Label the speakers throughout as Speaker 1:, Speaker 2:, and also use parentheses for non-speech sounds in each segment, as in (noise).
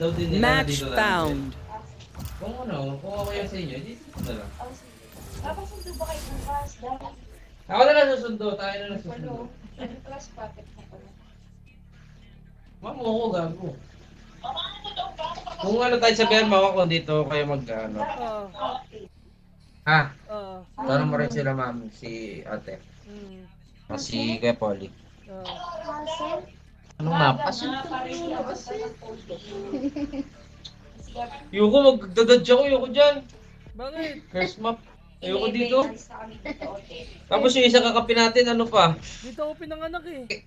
Speaker 1: daw din nila na
Speaker 2: Match
Speaker 1: dito lang.
Speaker 2: found.
Speaker 1: Kung ano, kung ako yan sa inyo, dito na lang.
Speaker 3: Oh, sige. Tapos sundo ba kayo bukas? Dahil
Speaker 1: Ako na lang susundo, tayo na lang susundo.
Speaker 3: ano, plus packet na pala.
Speaker 1: Mamo ako, gago. Kung ano tayo sabihan mo ako dito kayo mag ano.
Speaker 4: Oo.
Speaker 1: Ha?
Speaker 4: Oo.
Speaker 1: Tanong mo rin sila ma'am, si ate.
Speaker 4: Mm.
Speaker 1: Si Kuya Polly.
Speaker 4: Oo.
Speaker 1: Anong map? (laughs) Yuko, magdadadya ko, yuko dyan.
Speaker 4: Bakit?
Speaker 1: First map. Ayoko dito. Tapos yung isang kakapin natin, ano pa?
Speaker 4: Dito ako pinanganak eh.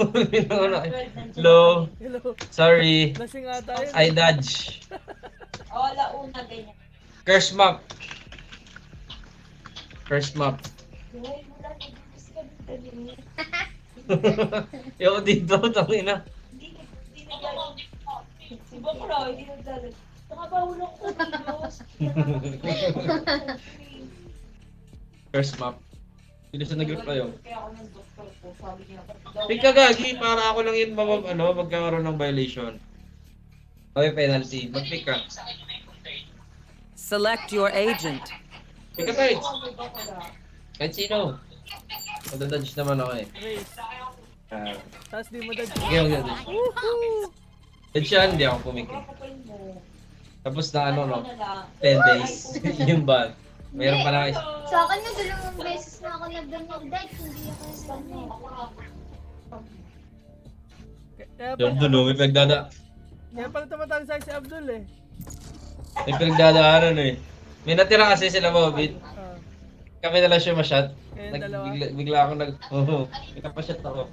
Speaker 4: (laughs)
Speaker 1: Hello.
Speaker 4: Hello.
Speaker 1: Sorry.
Speaker 4: Lasing ata yun.
Speaker 1: I dodge. (laughs)
Speaker 3: Oh, wala una ganyan.
Speaker 1: Curse map. First map.
Speaker 3: Buhay mo ka dito. Hindi, hindi naglalaro. Si Bakra, hindi naglalaro. Nakabawulong ko dito.
Speaker 1: First map. Sino sa nag-reply yun?
Speaker 3: Kaya ako ng doktor ko, sabi niya, daw
Speaker 1: Pick ka gagi, para ako lang yun mabab, ano, magkakaroon ng violation. Okay, penalty. Mag-pick ka.
Speaker 2: Select your agent.
Speaker 1: Pick
Speaker 3: may Bakra.
Speaker 1: Kahit sino. Madadodge naman ako eh.
Speaker 4: Race.
Speaker 1: Ah,
Speaker 4: Tapos di mo dad.
Speaker 1: Sige, magdadodge. Dodge siya, hindi ako pumikit. Tapos na ano, no?
Speaker 3: Ano na lang.
Speaker 1: 10 days. (laughs) yung ban. Meron pa lang
Speaker 5: Sa akin na dalawang beses na ako dahil hindi ako.
Speaker 4: Kaya
Speaker 1: Yung dulo, may pinagdada.
Speaker 4: kaya pala tumatawag sa akin si Abdul eh.
Speaker 1: May pinagdadaanan eh. May natira kasi sila Bobit. Kami na lang siya ma-shot. Nag,
Speaker 4: dalawa?
Speaker 1: bigla, bigla ako nag... Oo. may kapashot ako.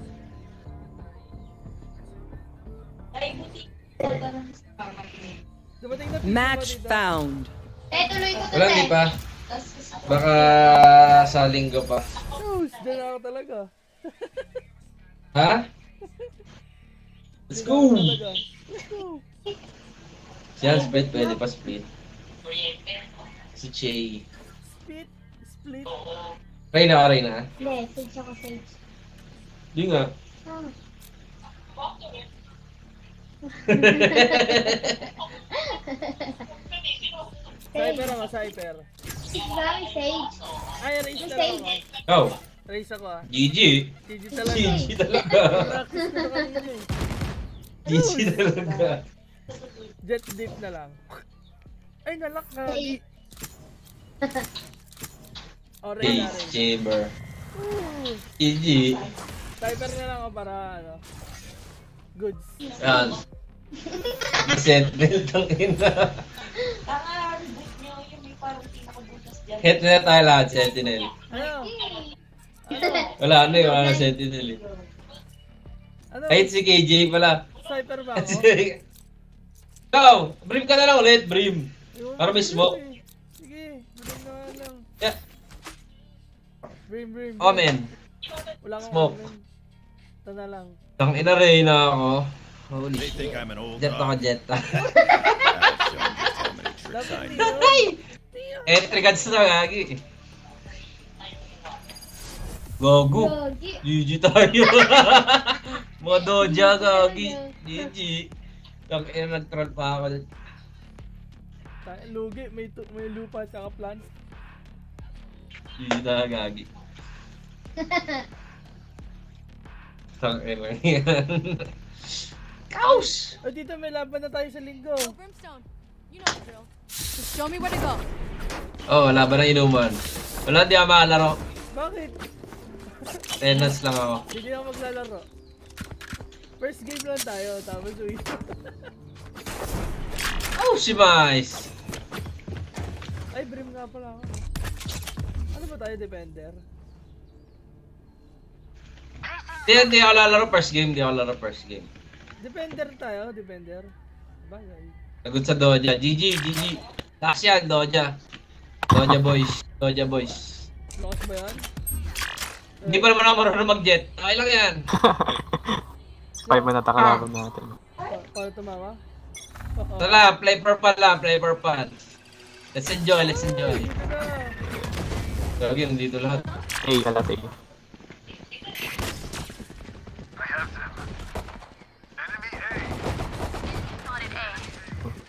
Speaker 3: Ay, buti.
Speaker 4: Dumating na
Speaker 2: Match
Speaker 4: dito.
Speaker 2: found.
Speaker 5: Eh, tuloy ko to
Speaker 1: Wala, di
Speaker 5: eh.
Speaker 1: pa. Baka sa linggo pa.
Speaker 4: Shoes! Diyan ako talaga.
Speaker 1: Ha? Let's go!
Speaker 4: Let's go!
Speaker 1: Siya, split. Pwede pa split. Si Che.
Speaker 4: Split!
Speaker 1: Reyna ka, Reyna.
Speaker 5: Hindi, sage ako sage.
Speaker 1: Di nga. (laughs)
Speaker 5: Ah.
Speaker 4: Cyper ako, cyper.
Speaker 5: Dami sage.
Speaker 4: Ay,
Speaker 5: May
Speaker 4: na
Speaker 5: sage.
Speaker 4: ako.
Speaker 1: Oh,
Speaker 4: Race ako ah.
Speaker 1: GG.
Speaker 4: GG talaga.
Speaker 1: GG talaga.
Speaker 4: Kanina eh.
Speaker 1: GG talaga.
Speaker 4: Jet deep na lang. Ay, nalak na. (laughs) Orange
Speaker 1: Hey,
Speaker 4: na rin.
Speaker 1: Chamber. GG.
Speaker 4: Cyper na lang ako para ano. Goods.
Speaker 1: Yan. Sentinel (laughs) tang ina.
Speaker 3: tanga, reboot niyo yung may parang pinakabutas dyan.
Speaker 1: Hit na tayo lahat, Sentinel.
Speaker 4: Ano?
Speaker 1: Wala ano eh, wala na Sentinel eh.
Speaker 4: Ano?
Speaker 1: Kahit si KJ pala.
Speaker 4: Cyper ba (laughs) ako?
Speaker 1: Ikaw, brim ka na lang ulit, brim. Para may smoke.
Speaker 4: Bring, bring.
Speaker 1: Oh, man.
Speaker 4: Wala kang
Speaker 1: Smoke.
Speaker 4: Ito na lang.
Speaker 1: Tang ina Reyna ako. Holy
Speaker 6: They think
Speaker 1: shit.
Speaker 6: I'm an old
Speaker 1: Jet ako,
Speaker 6: dog.
Speaker 1: jet.
Speaker 6: I've shown just how many tricks
Speaker 4: Dapat
Speaker 6: I
Speaker 4: dito.
Speaker 6: know.
Speaker 1: Entry cards na gagi. Gogo.
Speaker 5: Gogi.
Speaker 1: GG tayo. (laughs) Mga doja gagi. GG. Tang ina nag-troll pa ako.
Speaker 4: Lugi, may, tu- may lupa at plant.
Speaker 1: GG tayo gagi. (laughs) Tang ina yan. Kaus!
Speaker 4: O dito may laban na tayo sa linggo.
Speaker 7: Brimstone, you know the drill. Just show me where to go.
Speaker 1: Oh, laban ng inuman. Wala, di ako makalaro.
Speaker 4: Bakit?
Speaker 1: Tenants lang ako.
Speaker 4: Hindi ako maglalaro. First game lang tayo, tapos uwi.
Speaker 1: Oh, si Mais!
Speaker 4: Ay, Brim nga pala ako. Ba tayo, Defender?
Speaker 1: Hindi, hindi ako lalaro first game. Hindi ako lalaro first game.
Speaker 4: Defender tayo, Defender. Bagay.
Speaker 1: Sagot sa Doja. GG, GG. Taas yan, Doja. Doja boys. Doja boys.
Speaker 4: Lakas ba yan?
Speaker 1: Hindi pa naman ako marunong mag-jet. Okay lang yan. (laughs)
Speaker 8: Five man ata kalaban natin.
Speaker 4: Pa- paano tumawa?
Speaker 1: Tala, play for fun lang. Play for fun. Let's enjoy, let's enjoy. Gagi, nandito lahat.
Speaker 8: A, kalat A.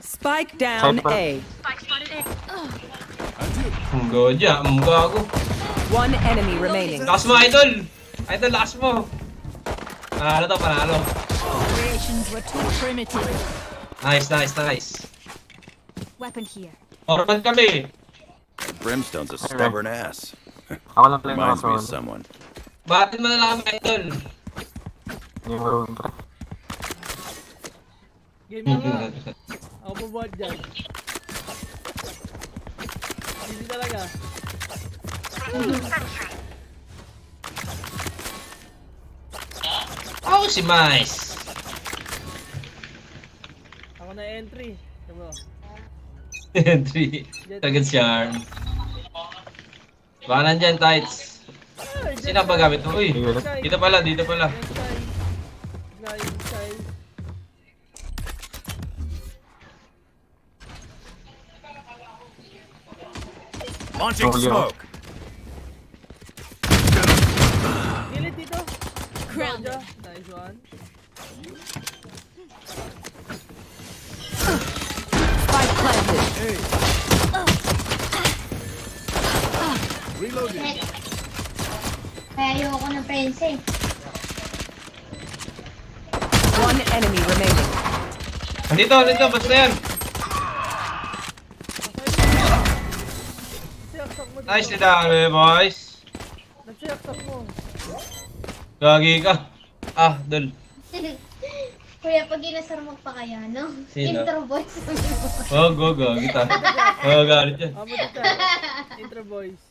Speaker 2: Spike down
Speaker 8: Cypher.
Speaker 2: A.
Speaker 1: Goja, ang gago.
Speaker 2: One enemy remaining.
Speaker 1: Lakas mo, idol! Idol, lakas mo! Panalo to, panalo. Nice, nice, nice.
Speaker 7: Weapon here.
Speaker 1: Orban kami.
Speaker 6: Brimstone's a stubborn ass.
Speaker 8: Ako lang pala
Speaker 6: Reminds me of someone.
Speaker 1: Batin mo na lang kami, idol.
Speaker 8: Yung maroon pa.
Speaker 4: Game na nga. Ako pabuhat dyan. Easy talaga. (laughs)
Speaker 1: Oh, si Mais.
Speaker 4: Ako na entry. Diba?
Speaker 1: Entry. Agad charm. Baka nandyan, tights.
Speaker 4: Ay,
Speaker 1: Sino ba gamit mo? Uy, dito pala, dito pala.
Speaker 6: Launching smoke.
Speaker 4: Gilid dito. Roger. Nice one.
Speaker 5: Net. Kaya ayoko ng friends eh.
Speaker 2: One enemy remaining.
Speaker 1: Dito, dito, basta yan. Nice ni dami, boys.
Speaker 4: Nagsiyaksak mo.
Speaker 1: Gagi ka. Ah, dol. (laughs)
Speaker 5: Kuya, pag inasar mo pa kaya, no?
Speaker 1: Sino?
Speaker 5: Intro voice.
Speaker 1: Oh, go, go, kita. (laughs) Oh, galit yan.
Speaker 4: Amo dito. Intro boys.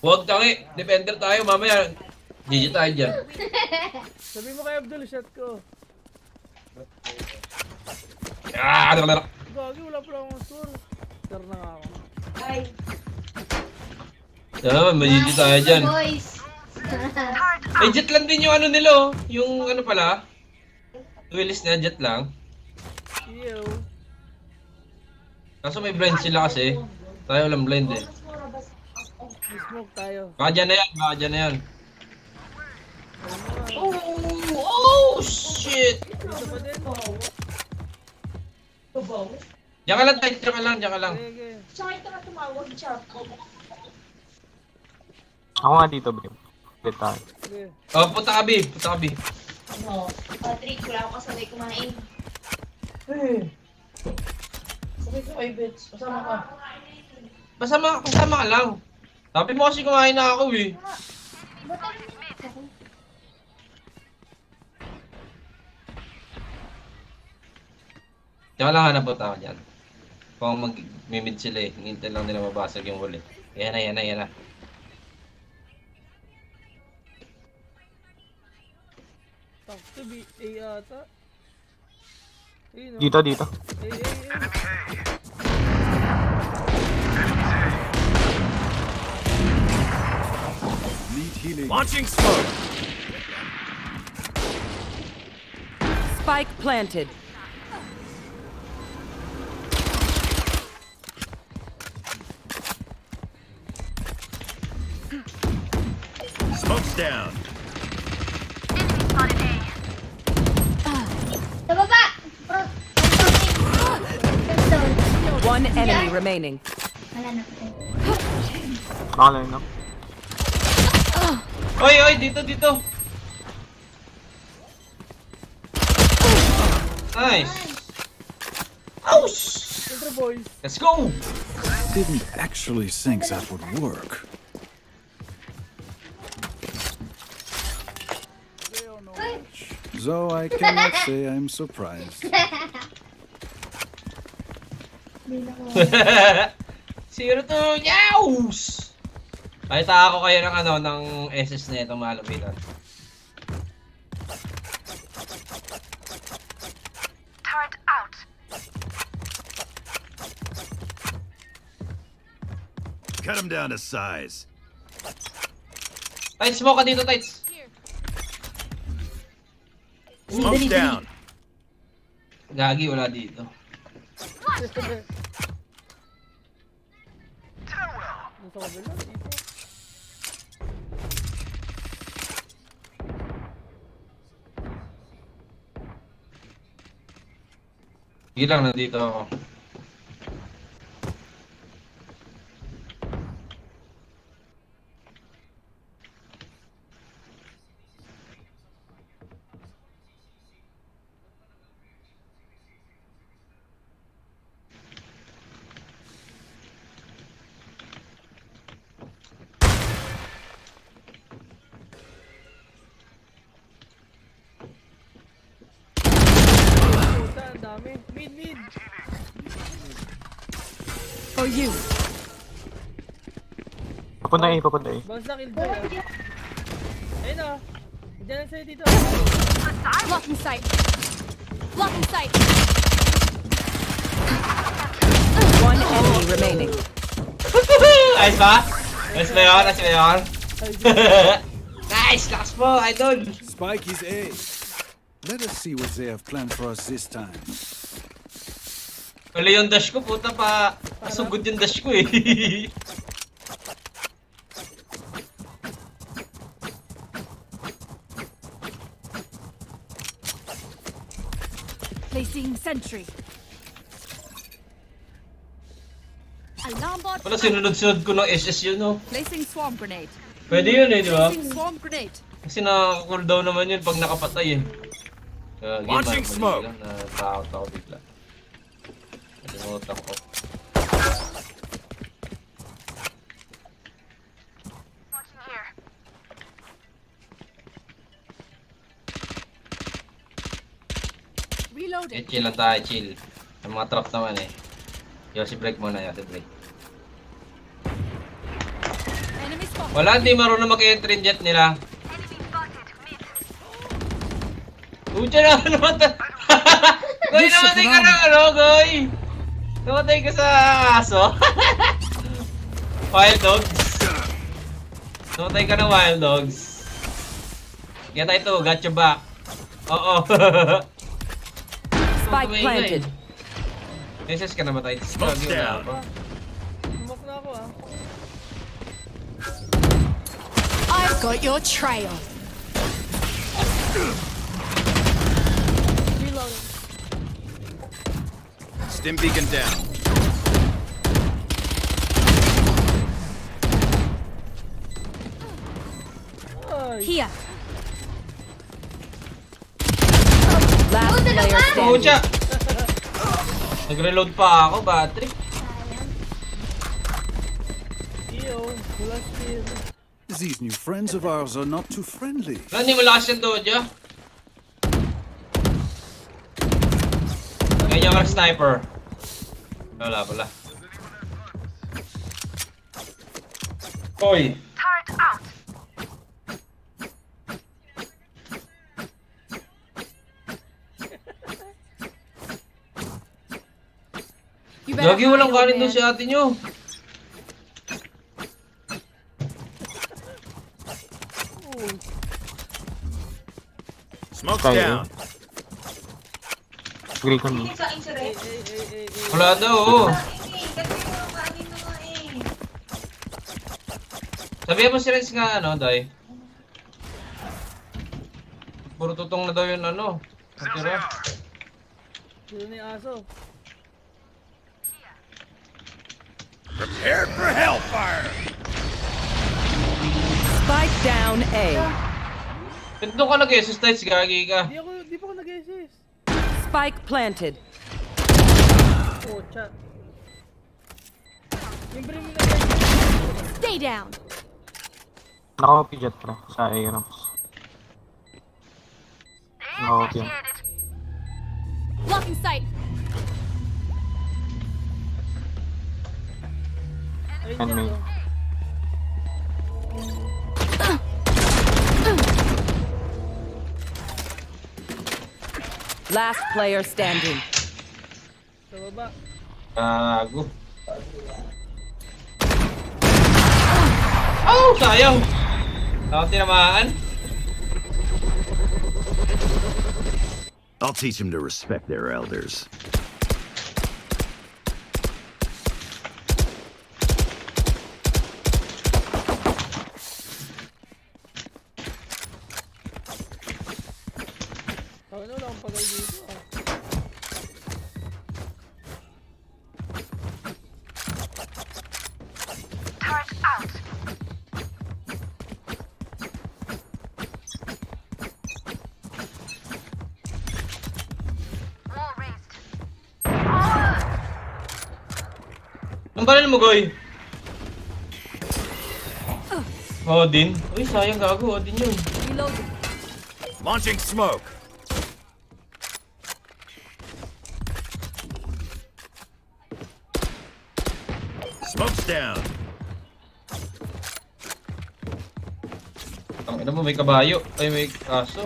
Speaker 1: Huwag tangi. Defender tayo, mamaya. GG tayo dyan. (laughs)
Speaker 4: Sabi mo kay Abdul, shot ko.
Speaker 1: Ah, ano na
Speaker 4: Gagi, wala pala akong score. Score na nga ako.
Speaker 3: Ay,
Speaker 1: Yan naman, may GG tayo dyan. Eh, (laughs) jet lang din yung ano nila, oh. Yung ano pala. Willis na jet lang.
Speaker 4: Ew.
Speaker 1: Kaso may blind sila kasi. Tayo walang blind eh.
Speaker 4: Smoke tayo.
Speaker 1: Baka dyan na yan, baka dyan na yan. Oh, oh shit!
Speaker 4: Dito pa din.
Speaker 1: Diyan ka lang, tight. Diyan ka lang, diyan ka lang.
Speaker 3: Tsaka ito na tumawag siya.
Speaker 8: Ako nga dito, bro. Ulit tayo.
Speaker 1: Oh, punta ka, B. Punta ka, B.
Speaker 3: Ano? Patrick, wala akong kasabay kumain. Eh. Sabi ko, ay, Bets, kasama ka.
Speaker 1: Basama, kasama ka lang. Sabi mo kasi kumain na ako eh. Diyan ka lang hanap punta ako dyan. Kung mag-mimid sila eh. Hintay lang nila mabasag yung huli. Yan na, yan na, yan na.
Speaker 4: Talk to be A ata. Ayun o.
Speaker 8: Dito, dito.
Speaker 4: A, A, A.
Speaker 6: Launching smoke.
Speaker 2: Spike planted.
Speaker 6: Smoke's down.
Speaker 5: Sa baba! Pro.
Speaker 2: One enemy remaining.
Speaker 5: Wala na po.
Speaker 8: Ako lang.
Speaker 1: Oy, oy, dito, dito. Nice. Ouch! Let's go!
Speaker 9: didn't actually think that would work. Though I cannot say I'm surprised. (laughs)
Speaker 1: Zero to Yaus! Pakita ako kayo ng ano, ng SS na itong malupitan.
Speaker 6: Cut him down to size.
Speaker 1: Tights mo ka dito, tights.
Speaker 6: Smoke's down.
Speaker 1: Gagi, wala dito. (laughs) Sige lang, nandito ako.
Speaker 4: dami. Mid, mid.
Speaker 2: For you.
Speaker 8: Papunta A, papunta A.
Speaker 4: Bounce na kill ah. Ayun o. Diyan lang sa'yo dito.
Speaker 7: Blocking sight. Blocking sight.
Speaker 2: One enemy remaining. (laughs)
Speaker 1: Ayos ba? Ayos ba yun? Ayos ba yun? (laughs) nice! Lakas mo, idol!
Speaker 9: Spike is A. Let us see what they have planned for us this time.
Speaker 1: Wala yung dash ko, puta pa. Pasugod yung dash ko eh. (laughs)
Speaker 7: Placing sentry. Alarm bot.
Speaker 1: Wala, sinunod-sunod ko ng SS yun, no?
Speaker 7: Placing swarm grenade.
Speaker 1: Pwede yun eh, di ba?
Speaker 7: Placing swarm grenade.
Speaker 1: Kasi nakaka-cooldown naman yun pag nakapatay eh. Game,
Speaker 6: Launching smoke.
Speaker 1: lang, Natakot ako bigla. Nalimutan ko.
Speaker 7: Reloading.
Speaker 1: chill lang tayo, chill. May mga trap naman eh. Yosi break muna, Yosi break. Wala, hindi marunong mag-entry jet nila. Ucha na (laughs) naman ta. (laughs) Goy, namatay ka na ano, Goy. Namatay ka sa aso. (laughs) wild dogs. Namatay ka ng wild dogs. Kaya tayo to, got your back. Oo.
Speaker 2: Spike planted.
Speaker 1: Message ka na ba tayo?
Speaker 6: Smoke's
Speaker 1: Gagi, wala
Speaker 6: down.
Speaker 1: pa.
Speaker 4: Smoke na ako ah.
Speaker 7: I've got your trail. Reloading.
Speaker 6: Stim beacon down.
Speaker 7: Here.
Speaker 2: Player standing.
Speaker 1: Pucha! Nag-reload pa ako, battery.
Speaker 9: These new friends of ours are not too friendly.
Speaker 1: Wala, hindi malakas yung dojo. Ganyan ka sniper. Wala pala. Hoy! Gagi walang kanin doon si ate nyo.
Speaker 6: Smoke's down.
Speaker 8: Agree kami.
Speaker 1: Wala daw,
Speaker 3: eh.
Speaker 1: Sabihan mo si Rex nga, ano, Day? Puro tutong na daw yun, ano. Tira.
Speaker 4: Sino yung aso?
Speaker 6: Prepared for hellfire.
Speaker 2: Spike down A.
Speaker 1: Doon ka nag-SS Tights, gagi ka.
Speaker 4: Di ako, di pa ako nag-assist.
Speaker 2: Spike planted.
Speaker 4: Oh, chat. Yung brim na guys.
Speaker 7: Stay down.
Speaker 8: Naka-OP jet pre, sa A ramps. Naka-OP yan.
Speaker 7: Blocking sight.
Speaker 8: And me.
Speaker 2: Last player standing.
Speaker 4: Sa baba.
Speaker 1: Gago. Oh, sayang. Ako tinamaan.
Speaker 6: I'll teach him to respect their elders.
Speaker 1: mo, Goy? Odin. Uy, sayang gago. Odin yun.
Speaker 7: Reloading.
Speaker 6: Launching smoke. Smoke's down.
Speaker 1: Ang mo, may kabayo. Ay, may aso.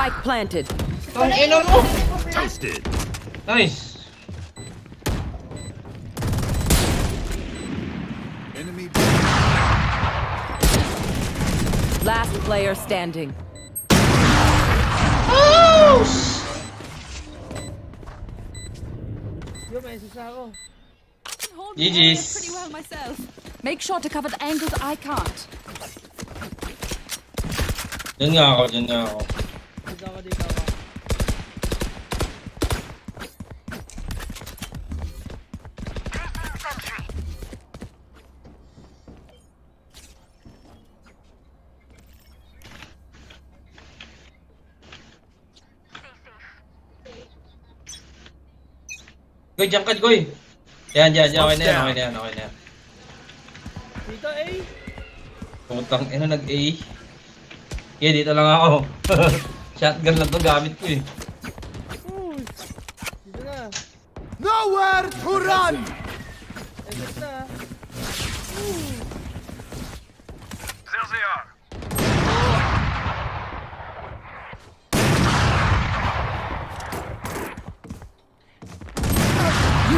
Speaker 2: Spike planted.
Speaker 1: Ang ina mo!
Speaker 6: Toasted.
Speaker 1: Nice.
Speaker 9: Enemy
Speaker 2: Last player standing.
Speaker 4: Yo, may assist ako.
Speaker 1: GG's.
Speaker 7: pretty well myself. Make sure to cover the angles I can't.
Speaker 1: Diyan nga ako, diyan nga ako. Goy, jump ka, Goy. Yan, yan, yan. Okay na yan, okay na yan, okay na yan.
Speaker 4: Dito, eh.
Speaker 1: Putang ina, nag-A. Yeah, dito lang ako. (laughs) Shotgun lang to gamit ko eh.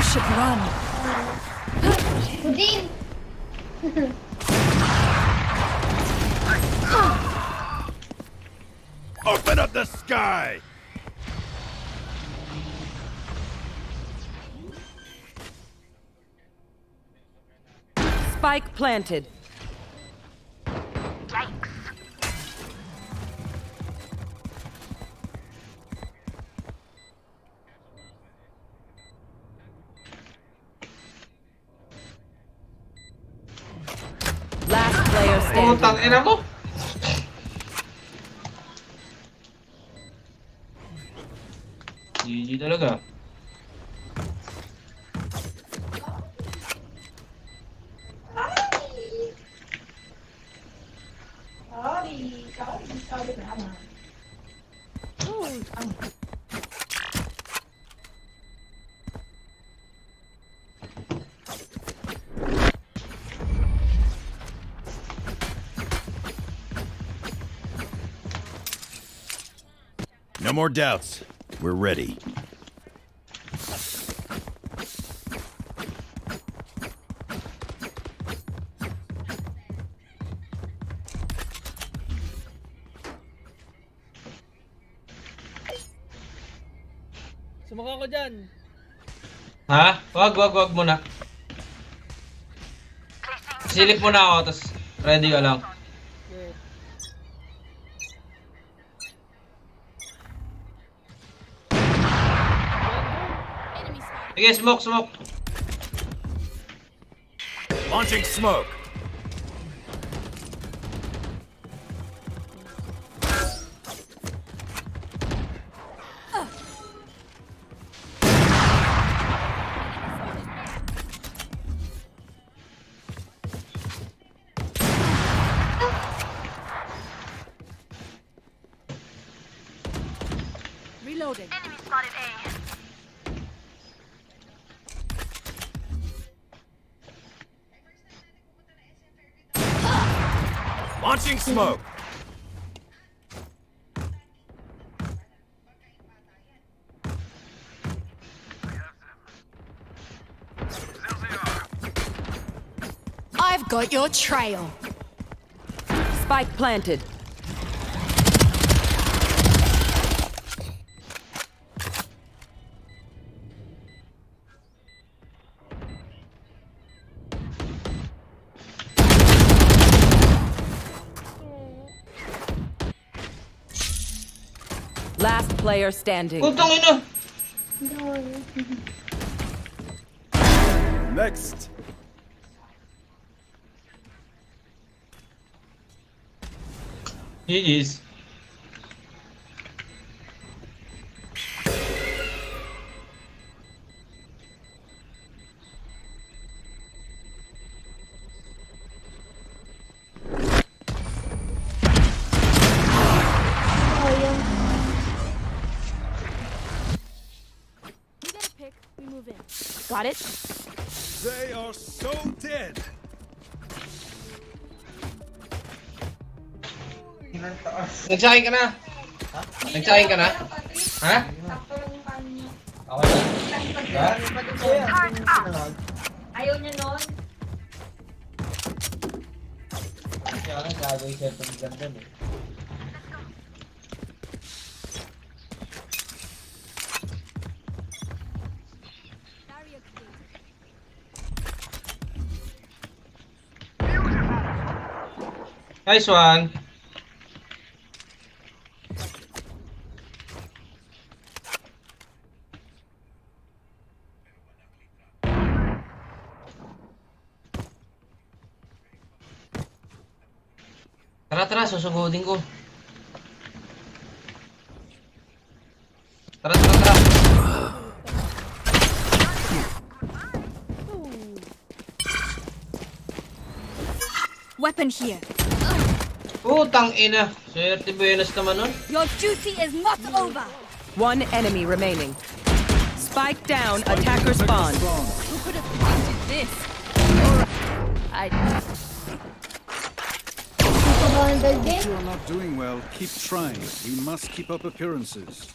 Speaker 7: You should run.
Speaker 5: Budin!
Speaker 6: Open up the sky.
Speaker 2: Spike planted.
Speaker 3: and I'm a
Speaker 6: No more doubts. We're ready.
Speaker 4: Sumaka ko dyan.
Speaker 1: Ha? Wag, wag, wag muna. Silip muna ako, tapos ready ka lang.
Speaker 4: Okay,
Speaker 1: smoke, smoke.
Speaker 6: Launching smoke. Smoke.
Speaker 7: I've got your trail.
Speaker 2: Spike planted. player standing.
Speaker 6: Next.
Speaker 9: He.
Speaker 1: Nagsahin ka na? Nagsahin ka na? Ha? Okay lang.
Speaker 3: Ayaw niya nun.
Speaker 1: Ganda eh. Nice one. Susugodin ko. Tara, tara, tara.
Speaker 7: Weapon here.
Speaker 1: Putang ina. Swerte buenas naman nun.
Speaker 7: Your duty is not over.
Speaker 2: One enemy remaining. Spike down, attacker spawn.
Speaker 7: Who could have predicted this? I.
Speaker 5: Bundle din.
Speaker 9: You are not doing well. Keep trying. We must keep up appearances.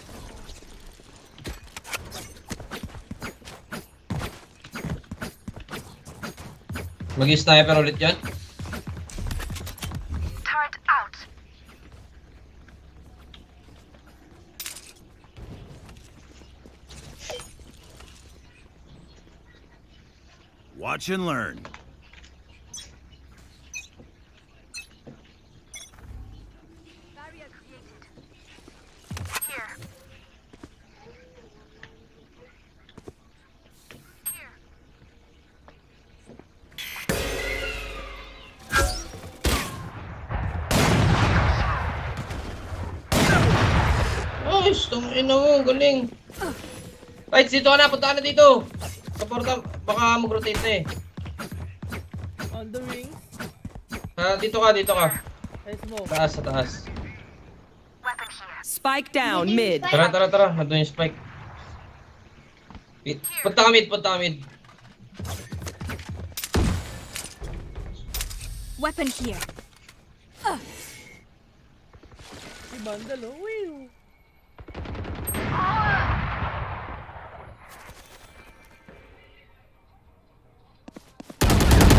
Speaker 1: Mag-sniper ulit yan.
Speaker 6: Watch and learn.
Speaker 1: Ina mo, galing. Right, dito ka na, punta ka na dito. Kaporta, baka mag-rotate na eh.
Speaker 4: On the wing.
Speaker 1: Ah, dito ka, dito ka. Taas, sa taas.
Speaker 2: Spike down, mid.
Speaker 1: Tara, tara, tara. Nandun yung spike. Punta ka mid, punta ka mid.
Speaker 7: Weapon here.
Speaker 4: Si Bundle, oh.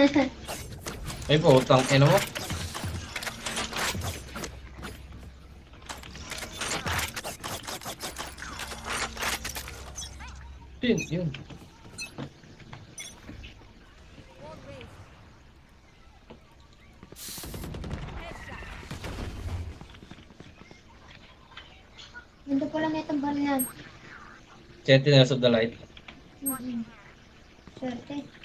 Speaker 1: Ay po, utang ina mo. Yun, yun.
Speaker 5: Ganda pala na itong bal yan.
Speaker 1: Sentinels of the Light.
Speaker 5: Mm-hmm. Swerte.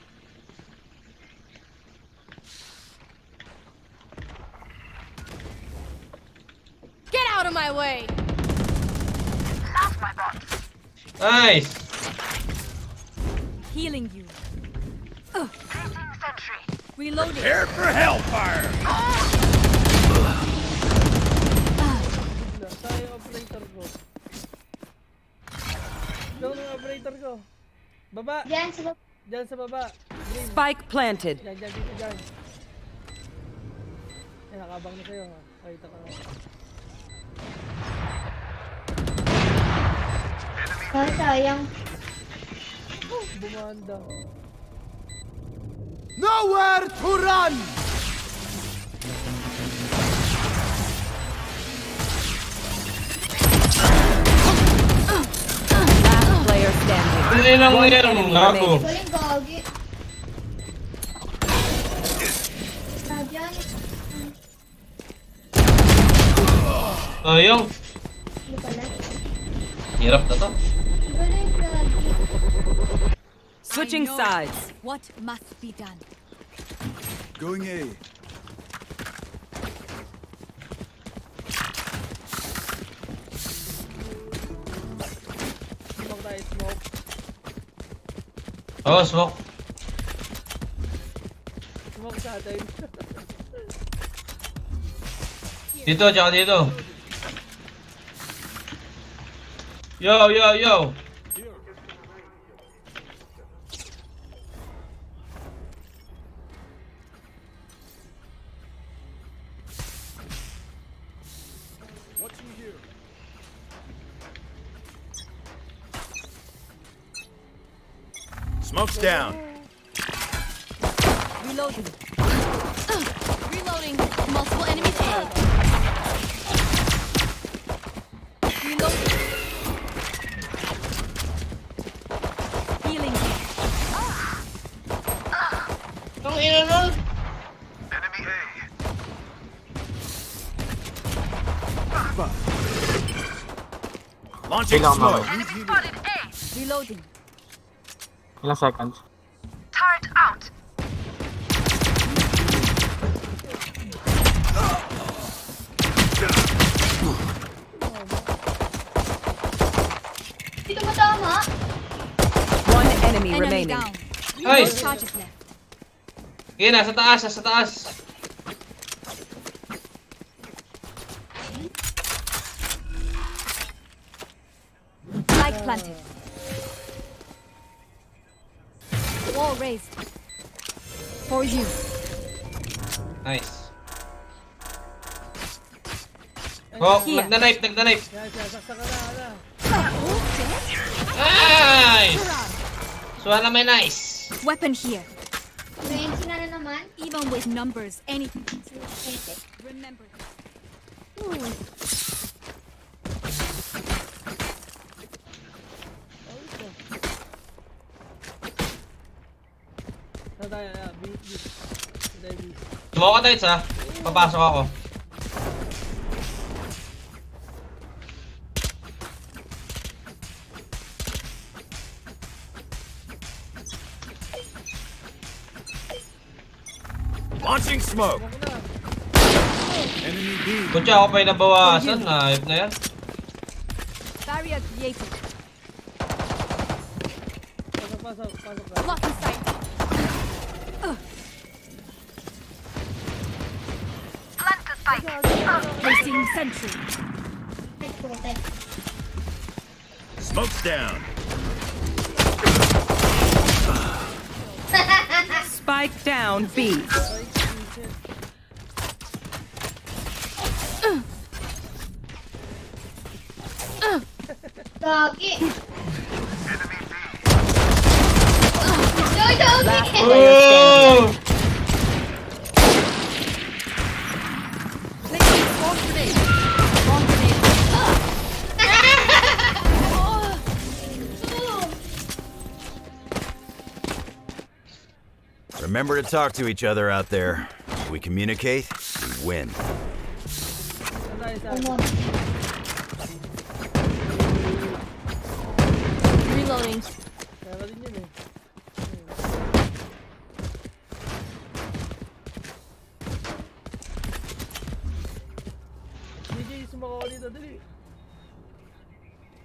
Speaker 1: Nice!
Speaker 7: Healing you. Ugh. Reloading.
Speaker 6: Prepare for hellfire!
Speaker 4: Bigla. Saan operator ko? Doon yung operator ko. Baba!
Speaker 5: Diyan sa baba.
Speaker 4: Diyan sa baba. Green.
Speaker 2: Spike planted.
Speaker 4: Diyan, diyan, dito, diyan. Eh, Ay, nakabang na sa'yo, ha? Ko oh, naman.
Speaker 5: Ah, sayang.
Speaker 4: Bumanda.
Speaker 6: Nowhere to run!
Speaker 2: Last player standing.
Speaker 1: Ano yun ang
Speaker 2: One
Speaker 1: ngayon?
Speaker 2: remaining.
Speaker 5: Galing gagi.
Speaker 1: Sayang. Hirap na to.
Speaker 2: Switching
Speaker 7: know
Speaker 2: sides.
Speaker 7: What must be done?
Speaker 9: Going A.
Speaker 4: Smoke tayo, smoke.
Speaker 1: Oh, smoke.
Speaker 4: Smoke sa atin.
Speaker 1: Dito, tsaka dito. Yo, yo, yo.
Speaker 6: Smoke's down.
Speaker 7: Reloading. Reloading. Multiple enemies down. Reloading. Healing.
Speaker 6: Don't
Speaker 8: Enemy
Speaker 6: spotted
Speaker 8: A.
Speaker 7: Reloading.
Speaker 8: Ilang seconds?
Speaker 5: Dito ba tama?
Speaker 2: One enemy
Speaker 7: Enemy
Speaker 2: remaining.
Speaker 7: down.
Speaker 1: Sige, nasa taas, nasa taas. Nagna-knife, nagna-knife.
Speaker 4: Na.
Speaker 1: Nice! So, ano may nice?
Speaker 7: Weapon here.
Speaker 5: Fancy na na naman.
Speaker 7: Even with numbers, anything. Remember.
Speaker 4: Tayo? Ah.
Speaker 1: Smoke ka tights ha. Papasok ako.
Speaker 6: Launching smoke.
Speaker 4: Smoke.
Speaker 9: Enemy B.
Speaker 1: Kutsa ako pa yung nabawasan. Ayop na yan.
Speaker 7: Barrier created.
Speaker 4: Pasok, pasok, pasok ka.
Speaker 7: Blocking sight. Placing sentry.
Speaker 6: Smoke's down.
Speaker 2: Spike down B.
Speaker 6: talk to each other out there. We communicate, we win.
Speaker 7: Reloading.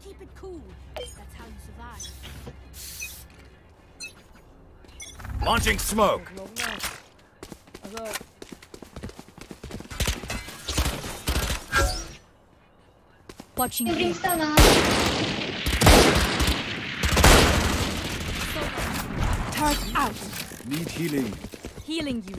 Speaker 7: Keep it cool. That's how you survive.
Speaker 6: Launching smoke.
Speaker 4: Smoke na. Pasok.
Speaker 7: Watching
Speaker 5: Yung
Speaker 7: you.
Speaker 5: brimstone.
Speaker 7: Turret out.
Speaker 9: Need healing.
Speaker 7: Healing you.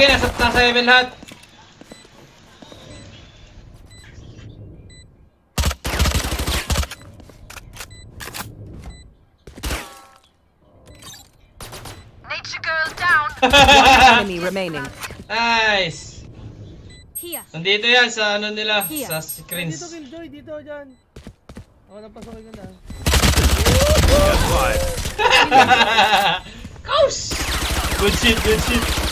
Speaker 1: Sige, nasa, nasa level lahat. (laughs)
Speaker 2: Enemy remaining.
Speaker 1: nice!
Speaker 7: Here.
Speaker 1: Nandito yan sa ano nila,
Speaker 7: Here.
Speaker 1: sa
Speaker 4: Dito,
Speaker 1: screens.
Speaker 4: Killjoy, dito, dyan. Ako na (laughs) pasokin ko na.
Speaker 6: Got five.
Speaker 1: Coast! Good shit, good shit.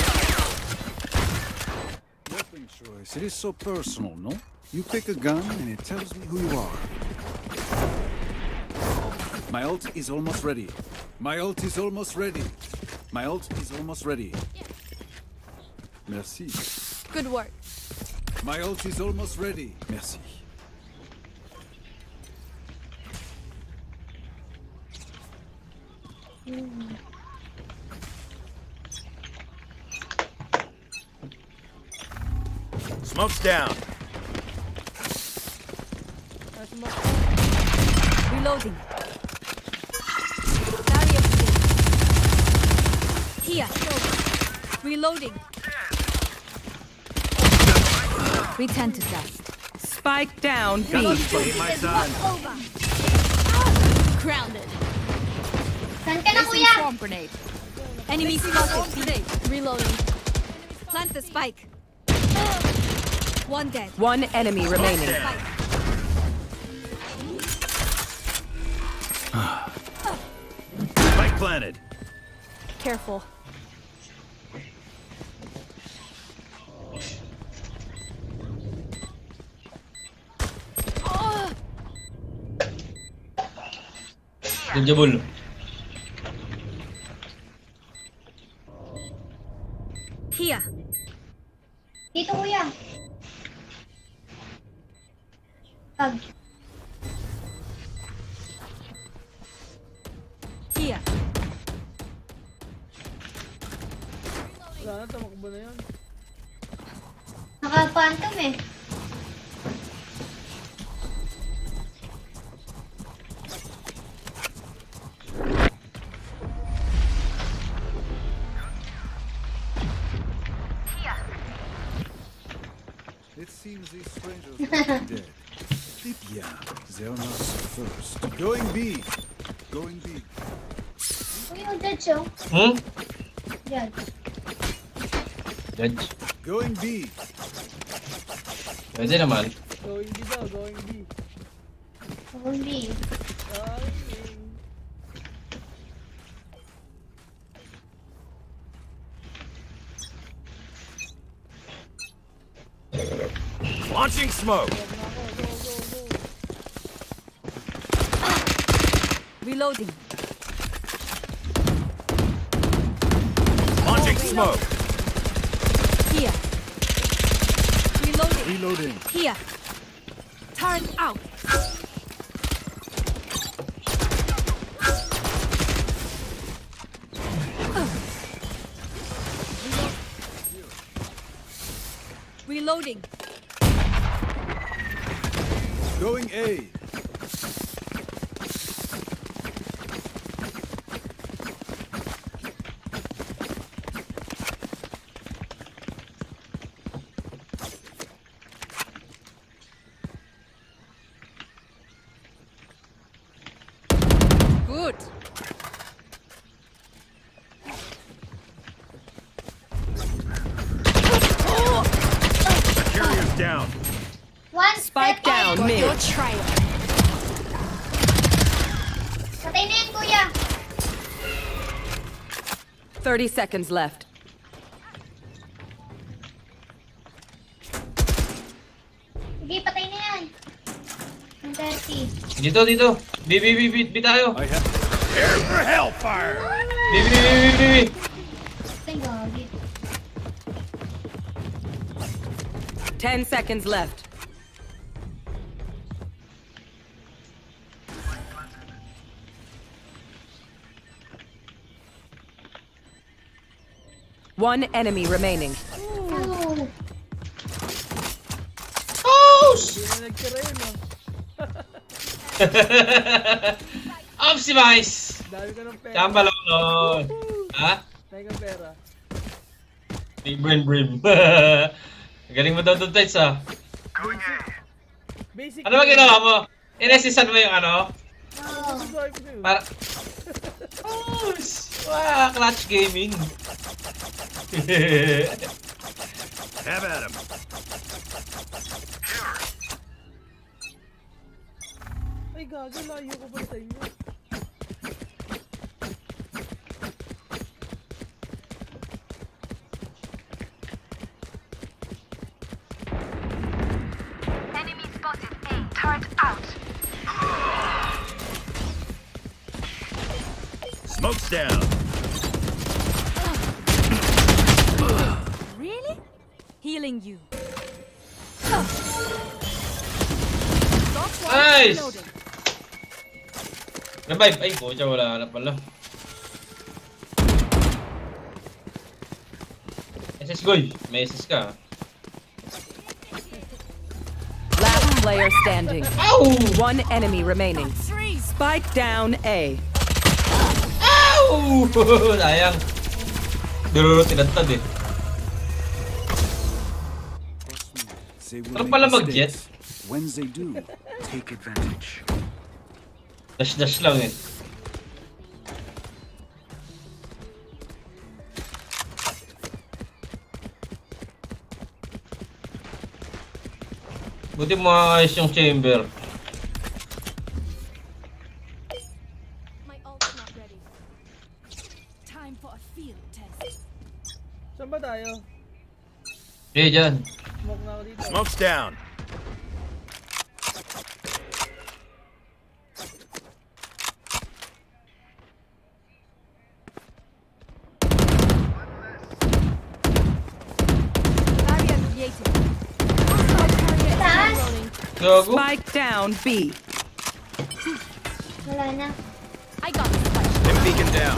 Speaker 9: It is so personal, no? You pick a gun and it tells me who you are. My ult is almost ready. My ult is almost ready. My ult is almost ready. Merci.
Speaker 7: Good work.
Speaker 9: My ult is almost ready. Merci. Mm.
Speaker 6: Smoke's down.
Speaker 7: Reloading. Barrier placed. Here. Reloading. Return to dust.
Speaker 2: Spike down B.
Speaker 6: Ain't my son.
Speaker 7: Grounded.
Speaker 5: Saan ka na,
Speaker 7: Placing
Speaker 5: kuya?
Speaker 7: swarm grenade. Enemy spotted. Grenade. Reloading. Plant the spike. One dead.
Speaker 2: One enemy remaining.
Speaker 7: Spike. Ah.
Speaker 6: Spike planted.
Speaker 7: Careful.
Speaker 1: Jabul.
Speaker 7: Here.
Speaker 9: It seems these strangers (laughs) are dead. Yeah, they're not first. Going B. Going B.
Speaker 5: Uy, yung judge oh.
Speaker 1: Hmm?
Speaker 5: Judge.
Speaker 1: Judge.
Speaker 9: Going B.
Speaker 1: Pwede naman.
Speaker 4: Going B daw, going B.
Speaker 5: Going B.
Speaker 4: Going
Speaker 6: Launching smoke.
Speaker 7: Reloading.
Speaker 6: Launching smoke.
Speaker 7: Here. Reloading.
Speaker 9: Reloading.
Speaker 7: Here. Turn out.
Speaker 9: hey. A.
Speaker 2: Spike down
Speaker 5: in.
Speaker 2: mid.
Speaker 7: Your trial.
Speaker 5: Patay na yan, kuya.
Speaker 2: 30 seconds left.
Speaker 5: Sige, patay na yan. 30.
Speaker 1: Dito, dito. B, B, B, B, B tayo.
Speaker 9: I have.
Speaker 6: Prepare for hellfire.
Speaker 1: B, B, B, B, B, B, B.
Speaker 5: Ay, gagi.
Speaker 2: 10 seconds left. One enemy remaining.
Speaker 5: Oh.
Speaker 4: No? (laughs)
Speaker 1: Optimize!
Speaker 4: Dami ko ng pera.
Speaker 1: Lang nun. Ha?
Speaker 4: Dami ko pera.
Speaker 1: Big brain brim. (laughs) Galing mo daw doon, Tights, ah.
Speaker 4: Basic.
Speaker 1: Ano ba ginawa mo? Inesisan mo yung ano?
Speaker 5: Oh.
Speaker 1: Para... (laughs) Oh, ah, wow, clutch gaming. (laughs)
Speaker 6: Have at him.
Speaker 4: Ay, gago, layo ko ba sa inyo? Enemy spotted A. Turret out.
Speaker 6: Smoke's down.
Speaker 7: Really? Healing you.
Speaker 1: Nice! Revive! Ay, pucha, wala na pala. SS Goy, may SS ka.
Speaker 2: Last player standing.
Speaker 1: Ow!
Speaker 2: One enemy remaining. Spike down A.
Speaker 1: Ow! (laughs) Sayang. Dururo tinatad eh.
Speaker 9: Make
Speaker 1: pala mag-jet? Dash-dash lang eh. Buti maayos yung chamber. Dyan.
Speaker 4: Smoke na ako dito.
Speaker 6: Smoke's down.
Speaker 7: Barrier
Speaker 1: Gago.
Speaker 2: Spike down B.
Speaker 5: Wala na.
Speaker 7: I got the spike.
Speaker 6: Dim beacon down.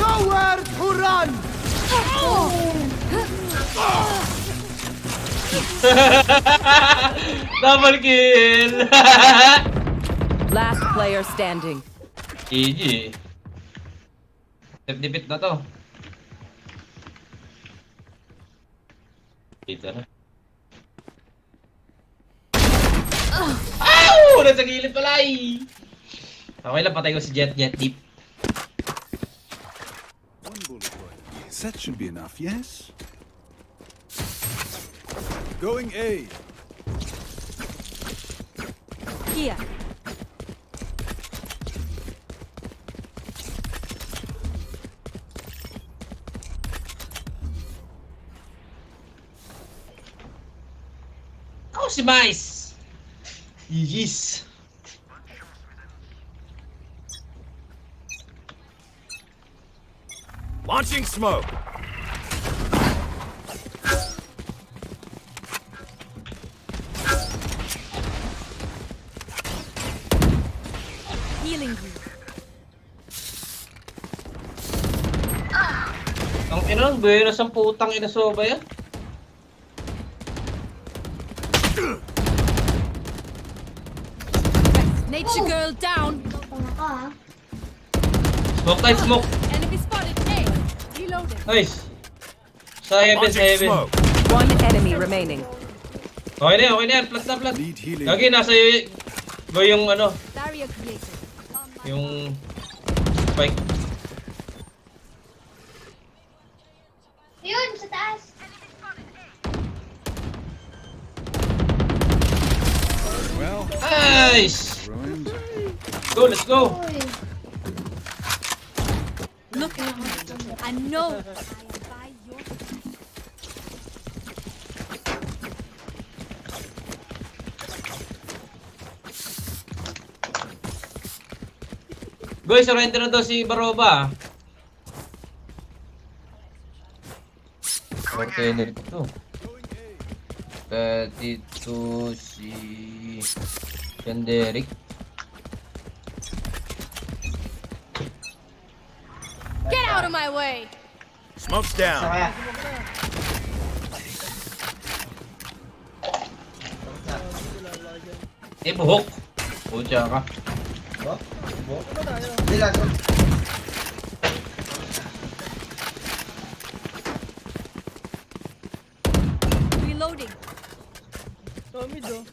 Speaker 6: (laughs)
Speaker 1: Double kill! (laughs)
Speaker 2: Last player standing.
Speaker 1: GG. Dipdipit na to. Dito na. Ow! Nasa gilid pala eh! Okay lang, patay ko si Jet Jet Deep.
Speaker 9: That should be enough, yes? Going A.
Speaker 7: Here.
Speaker 1: Vamos demais. Yes.
Speaker 6: Launching smoke.
Speaker 1: Buenas ang putang ina soba yan.
Speaker 7: Nature girl down.
Speaker 1: Smoke tayo, smoke.
Speaker 7: Enemy spotted. A. Reloaded.
Speaker 1: Nice. Sa heaven, sa heaven.
Speaker 6: smoke.
Speaker 2: One enemy remaining.
Speaker 1: Okay na yan, okay na yan. Plat na plat. Gagi, nasa. Go yung ano, yung spike. Nice! Go, let's go!
Speaker 7: Look at me. I know.
Speaker 1: Goy, surrender na daw si Baroba. Okay, dito. Dito si... Gönderdik.
Speaker 7: Get out of my way.
Speaker 6: Smoke's down.
Speaker 1: Deep hook. Hỗ
Speaker 7: trợ
Speaker 4: không? Reloading. Enemy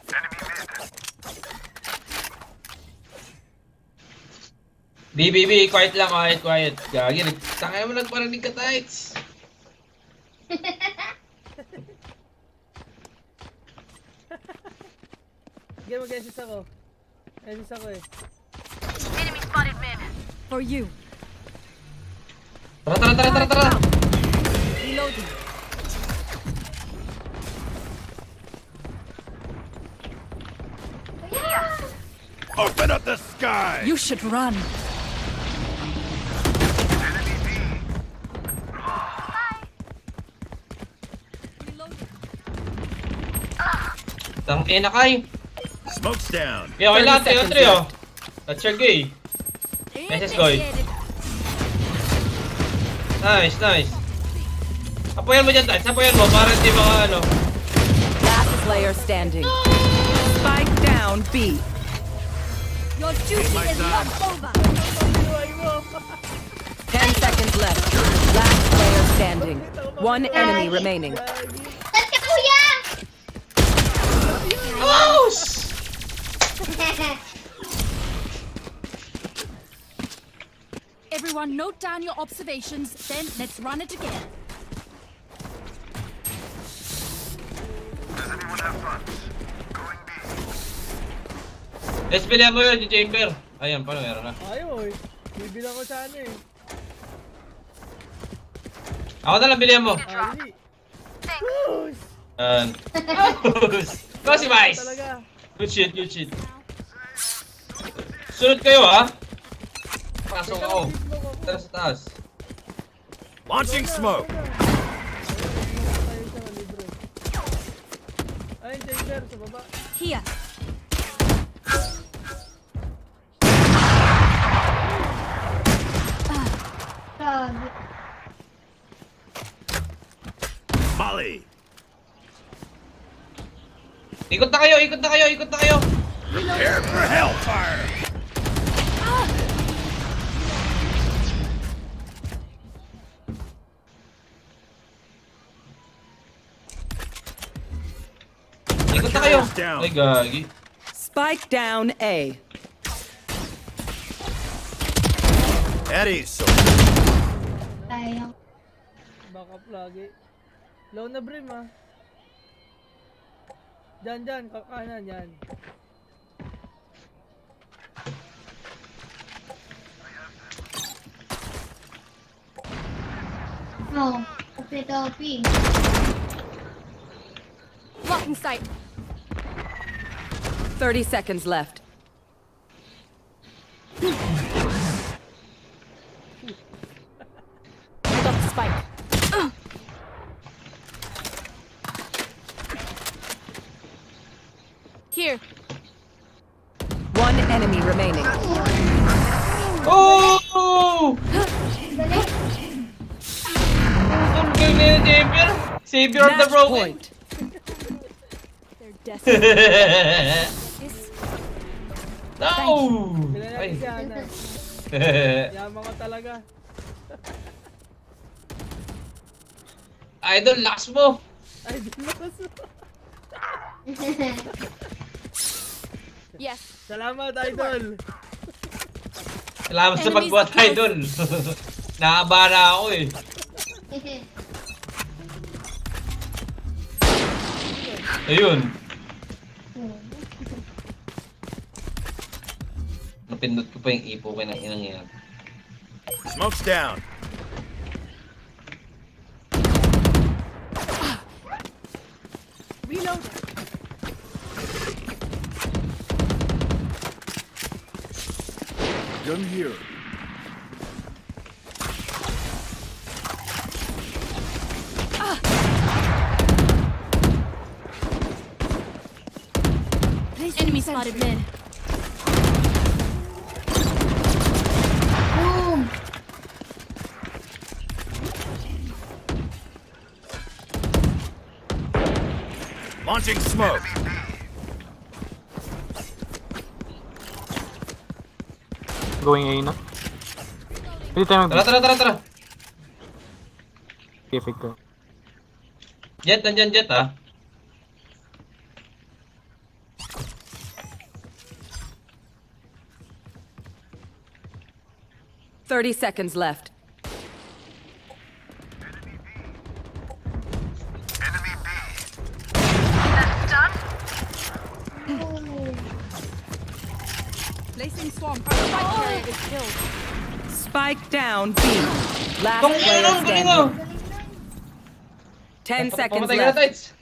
Speaker 1: B, B, B, quiet lang, quiet, quiet. Gagi, nagtakay mo nagparanig ka, tights. (laughs)
Speaker 4: Game mag-assist ako. Assist ako eh.
Speaker 7: For you.
Speaker 1: Tara, tara, tara, tara, tara.
Speaker 7: Reloading.
Speaker 6: Open up the sky!
Speaker 7: You should run.
Speaker 1: Tang ina kay.
Speaker 6: Smoke's down.
Speaker 1: Yeah, okay
Speaker 2: 30
Speaker 1: lang, 3
Speaker 2: seconds
Speaker 1: 3 oh. That's your gay. Message Goy. Nice, nice. Apoyan mo dyan, Tats. Apoyan mo para hindi mga ano.
Speaker 2: Last player standing. Spike down B.
Speaker 7: Your duty is not over.
Speaker 2: 10 seconds left. Last player standing. One enemy remaining. (laughs)
Speaker 7: Everyone, note down your observations, then let's run it again.
Speaker 1: Let's bilhin mo yun, yung chamber. Ayan, paano meron na?
Speaker 4: Ayaw. Bibilang ko sana eh.
Speaker 1: Ako na lang bilhin mo.
Speaker 4: Hindi. Push!
Speaker 1: Ayan. Go si Vice!
Speaker 4: Talaga.
Speaker 1: Good shit, good shit. Sunod kayo ha. Pasok ako. Tara sa taas.
Speaker 6: Launching smoke.
Speaker 4: Ayun, chamber sa baba.
Speaker 7: Here.
Speaker 6: Molly.
Speaker 1: Ikot na kayo, ikot na kayo, ikot na kayo.
Speaker 6: Prepare for hellfire. Down.
Speaker 1: Ay, gagi.
Speaker 2: Spike down A.
Speaker 6: Eddie, so
Speaker 5: Ayaw.
Speaker 4: Backup lagi. Low na brim ah. Diyan, diyan. Kakanan, yan.
Speaker 5: Oh, topi-topi.
Speaker 7: Blocking sight.
Speaker 2: 30 seconds left.
Speaker 7: I got the spike. Here.
Speaker 2: One enemy remaining.
Speaker 1: Oh!
Speaker 5: Dali.
Speaker 1: Ang galing na yung chamber. Savior of the
Speaker 2: Match (laughs)
Speaker 7: They're desperate. (laughs)
Speaker 1: No! Ay. (laughs)
Speaker 4: Yaman ka talaga.
Speaker 1: Idol, lakas mo.
Speaker 4: Ay, di mo (laughs)
Speaker 7: yes.
Speaker 4: Salamat, idol.
Speaker 1: Salamat sa pagbuhat, idol. (laughs) Nakabara ako eh. Ayun. Napindot ko pa yung ipo ko ng inang yan.
Speaker 6: smoke's down.
Speaker 7: Reload.
Speaker 9: Gun here.
Speaker 7: Enemy spotted mid.
Speaker 6: Launching smoke.
Speaker 8: Going A na. Pwede tayo
Speaker 1: Tara, tara, tara, tara.
Speaker 8: mag-effect ko.
Speaker 1: Jet, nandyan jet ah.
Speaker 2: Thirty seconds left.
Speaker 7: storm. Our spike oh. carrier is killed.
Speaker 2: Spike down B. Last
Speaker 1: Come
Speaker 2: player
Speaker 1: on,
Speaker 2: standing. Ten seconds left.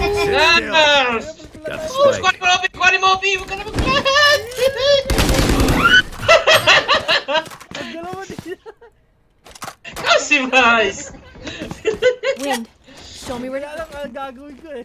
Speaker 1: Yes!
Speaker 6: Oh,
Speaker 1: squad more OP, squad more OP,
Speaker 4: we're gonna be (laughs)
Speaker 1: glad! How!
Speaker 7: Wind, show me where to (laughs)
Speaker 9: go.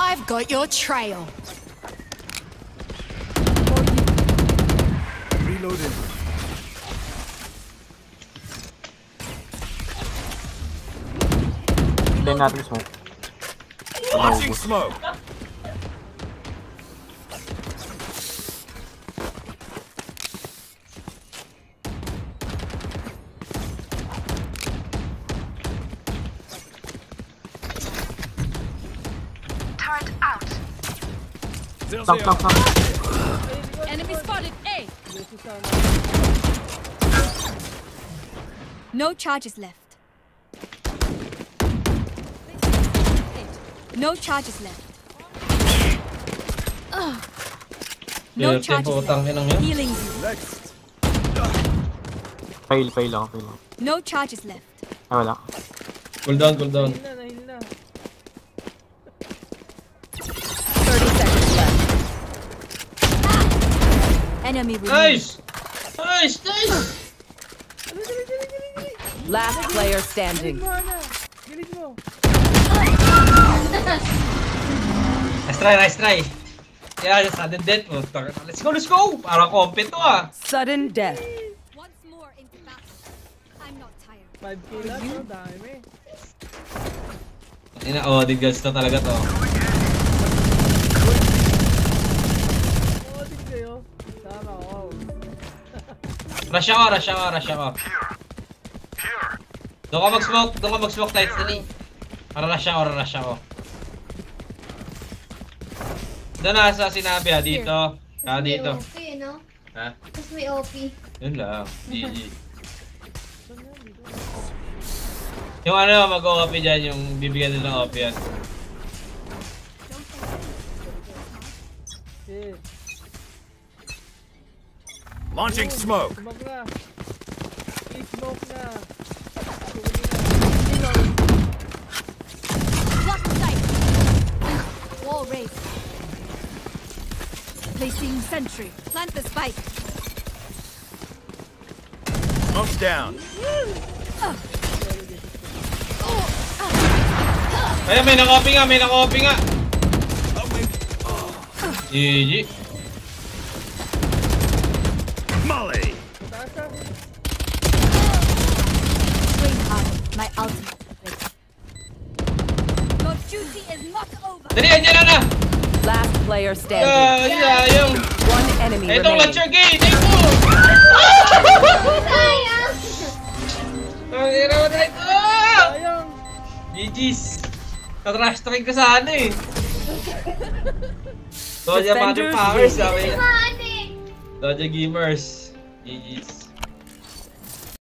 Speaker 7: I've got your trail.
Speaker 9: Reloading.
Speaker 8: They're. Watching smoke.
Speaker 9: There's
Speaker 8: Tank,
Speaker 9: the
Speaker 8: tank, tank.
Speaker 7: Enemy spotted. A. No charges left. No charges left. Ugh. No
Speaker 1: Yeah,
Speaker 7: charges left.
Speaker 1: tangin lang yan.
Speaker 7: Healing you.
Speaker 9: next.
Speaker 8: Fail, fail fail.
Speaker 7: No charges left.
Speaker 8: Ay, wala.
Speaker 1: Cool down, cool down.
Speaker 4: Nahil na, nahil na.
Speaker 2: 30 seconds left.
Speaker 7: Enemy removed.
Speaker 1: Nice! Nice, nice!
Speaker 2: Last player standing.
Speaker 4: Galing mo, Ana. Galing mo.
Speaker 1: Nice try, nice try. Yeah, sudden death. Oh, let's go, let's go! Parang compet to ah.
Speaker 2: Sudden death.
Speaker 7: Once more into battle. I'm not tired.
Speaker 4: 5k lang, no? Dami.
Speaker 1: Ina, oh, the guts to talaga to. Rush ako, rush ako, rush ako. Doon ka mag-smoke, doon ka mag-smoke tight dali. Para rush ako, rush ako. Doon na sa sinabi ah, dito. Ah,
Speaker 5: May
Speaker 1: dito.
Speaker 5: OP, no?
Speaker 1: Ha?
Speaker 5: Tapos may OP.
Speaker 1: Yun lang. (laughs) GG. Yung ano, mag-OP dyan, yung bibigyan nila ng OP yan.
Speaker 6: Launching smoke.
Speaker 4: Smoke na. I-smoke na.
Speaker 7: Block sight. Wall raised. Placing sentry. Plant the spike.
Speaker 6: Smoke's down.
Speaker 1: Ayun, may naka-OP nga, may naka-OP nga. GG.
Speaker 2: Player standing.
Speaker 1: Ah, yeah, yung...
Speaker 2: One enemy
Speaker 1: Itong
Speaker 2: remaining.
Speaker 1: launcher gate! Take mo!
Speaker 5: Sayang!
Speaker 1: Ang mo na ito!
Speaker 4: Sayang.
Speaker 1: GG's! Nag-rush train ka sana eh. (laughs) Doja
Speaker 2: Defenders
Speaker 1: Powers, sabi niya. Doja Gamers. GG's.